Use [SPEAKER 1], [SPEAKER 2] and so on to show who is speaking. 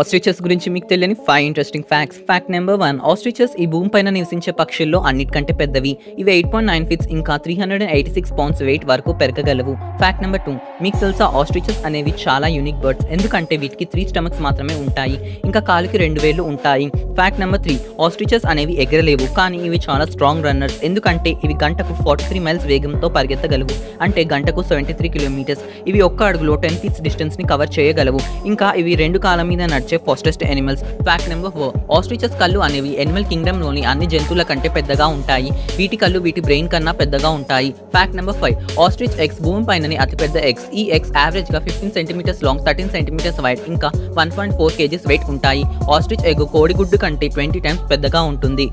[SPEAKER 1] Ostriches గురించి మీకు తెలియని five interesting facts fact number one ostriches ఈ భూమి పైన నివసించే పక్షుల్లో అన్నిటికంటే పెద్దవి. ఇవి ఎయిట్ పాయింట్ నైన్ ఫిట్స్ ఇంకా three hundred and eighty six pounds weight వరకు పెరగగలవు. ఫ్యాక్ట్ నెంబర్ టూ మీకు తెలుసా ఆస్ట్రిచెస్ అనేవి చాలా యూనిక్ బర్డ్స్ ఎందుకంటే వీటికి త్రీ స్టమక్స్ మాత్రమే ఉంటాయి. ఇంకా కాలుకి రెండు వేలు ఉంటాయి. ఫ్యాక్ట్ నెంబర్ త్రీ ఆస్ట్రిచెస్ అనేవి ఎగరలేవు. కానీ ఇవి చాలా స్ట్రాంగ్ రన్నర్స్ ఎందుకంటే ఇవి గంటకు ఫార్టీ త్రీ మైల్స్ వేగంతో పరిగెత్తగలవు. అంటే గంటకు సెవెంటీ త్రీ కిలోమీటర్స్ ఇవి ఒక్క అడుగులో టెన్ ఫీట్స్ డిస్టెన్స్ని కవర్ చేయగలవు. ఇంకా ఇవి రెండు కాలం మీద నడిచే fastest animals. Fact number four ostriches కళ్ళు అనేవి ఎనిమల్ కింగ్డమ్లోని అన్ని జంతువుల కంటే పెద్దగా ఉంటాయి. వీటి కళ్ళు వీటి బ్రెయిన్ కన్నా పెద్దగా ఉంటాయి. Fact number five ostrich eggs భూమి పైనని అతిపెద్ద ఎగ్స్ ఈ ఎగ్స్ యావరేజ్గా fifteen centimetres long thirteen centimetres wide ఇంకా one point four kgs weight ఉంటాయి. ఆస్ట్రిచ్ ఎగ్ కోడిగుడ్డు కంటే ట్వంటీ టైమ్స్ పెద్దగా ఉంటుంది.